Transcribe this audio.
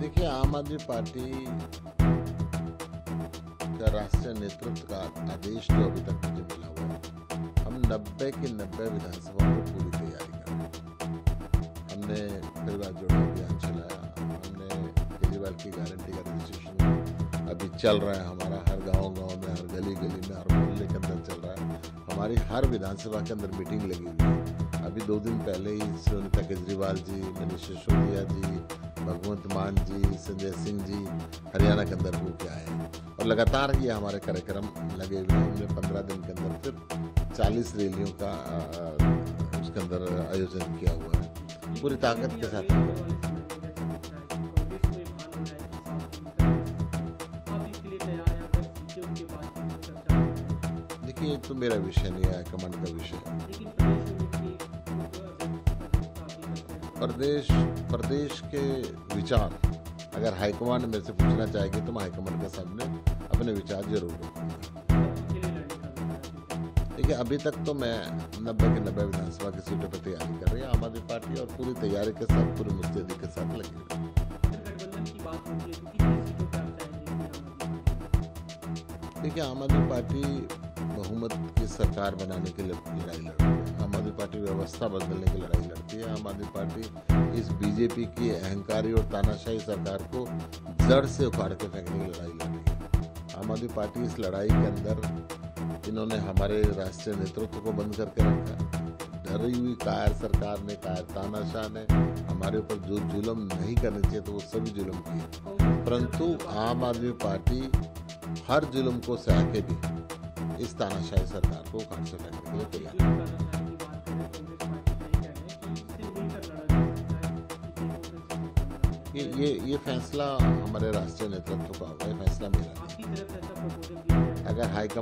देखिए, आम आदमी पार्टी का राष्ट्रीय नेतृत्व का आदेश जो अभी तक मुझे मिला हुआ हम नब्बे के नब्बे विधानसभा में पूरी तैयारी कर हमने परिवार जोड़ो अभियान चलाया, हमने केजरीवाल की गारंटी का रजिस्ट्रेशन अभी चल रहा है हमारा, हर गाँव गाँव में, हर गली गली में, हर मोहल्ले के अंदर चल रहा है। हमारी हर विधानसभा के अंदर मीटिंग लगी हुई है। अभी दो दिन पहले ही सुनीता केजरीवाल जी मनीष सिसोदिया जी भगवंत मान जी, संजय सिंह जी, हरियाणा के अंदर होके आए और लगातार ये हमारे कार्यक्रम लगे हुए हैं। पंद्रह दिन के अंदर फिर चालीस रैलियों का उसके अंदर आयोजन किया हुआ है। पूरी ताकत के साथ। देखिए तो मेरा विषय नहीं है, कमांड का विषय प्रदेश प्रदेश के विचार। अगर हाईकमांड मेरे से पूछना चाहेगी तो मैं हाईकमांड के सामने अपने विचार ज़रूर देखिए, अभी तक तो मैं नब्बे के नब्बे विधानसभा की सीटों पर तैयारी कर रही है, आम आदमी पार्टी और पूरी तैयारी के साथ, पूरी मुस्तैदी के साथ लगी देखिए, आम आदमी पार्टी बहुमत की सरकार बनाने के लिए लड़ रही है। आम आदमी पार्टी व्यवस्था बदलने की लड़ाई लड़ती है। आम आदमी पार्टी इस बीजेपी की अहंकारी और तानाशाही सरकार को जड़ से उखाड़ के फेंकने की लड़ाई लड़ रही है। आम आदमी पार्टी इस लड़ाई के अंदर इन्होंने हमारे राष्ट्रीय नेतृत्व को बंद करके रखा डरी हुई कायर सरकार ने, कायर तानाशाह ने हमारे ऊपर जो जुल्म नहीं करने चाहिए तो वो सभी जुल्म किए। परंतु आम आदमी पार्टी हर जुल्म को सह के भी इस तानाशाही सरकार को उखाड़ से फेंकने के लिए तैयार है। ये ये ये फैसला हमारे राष्ट्रीय नेतृत्व का होगा ये फैसला मेरा। अगर हाईकमान